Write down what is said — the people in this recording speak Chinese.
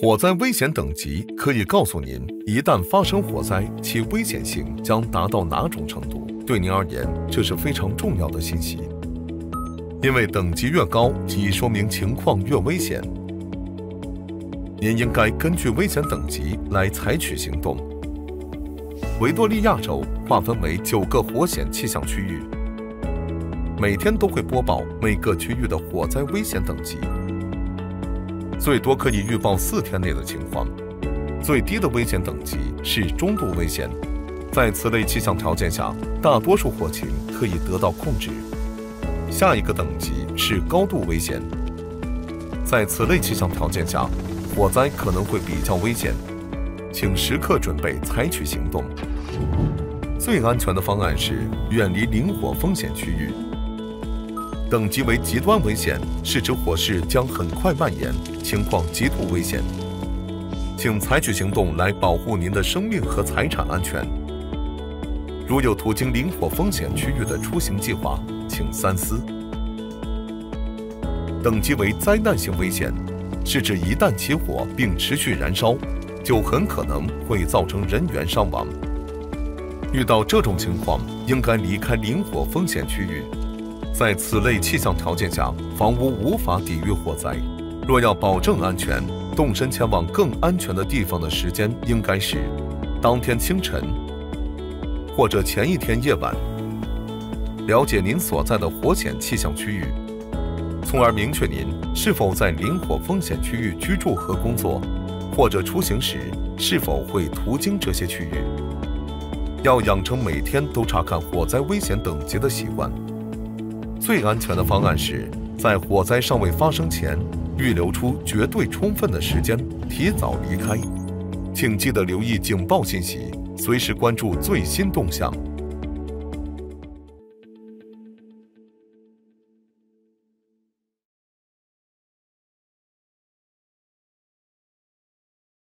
火灾危险等级可以告诉您，一旦发生火灾，其危险性将达到哪种程度。对您而言，这是非常重要的信息，因为等级越高，即说明情况越危险。您应该根据危险等级来采取行动。维多利亚州划分为九个火险气象区域，每天都会播报每个区域的火灾危险等级。最多可以预报四天内的情况，最低的危险等级是中度危险。在此类气象条件下，大多数火情可以得到控制。下一个等级是高度危险。在此类气象条件下，火灾可能会比较危险，请时刻准备采取行动。最安全的方案是远离林火风险区域。等级为极端危险，是指火势将很快蔓延，情况极度危险，请采取行动来保护您的生命和财产安全。如有途经林火风险区域的出行计划，请三思。等级为灾难性危险，是指一旦起火并持续燃烧，就很可能会造成人员伤亡。遇到这种情况，应该离开林火风险区域。在此类气象条件下，房屋无法抵御火灾。若要保证安全，动身前往更安全的地方的时间应该是当天清晨或者前一天夜晚。了解您所在的火险气象区域，从而明确您是否在林火风险区域居住和工作，或者出行时是否会途经这些区域。要养成每天都查看火灾危险等级的习惯。最安全的方案是在火灾尚未发生前，预留出绝对充分的时间，提早离开。请记得留意警报信息，随时关注最新动向。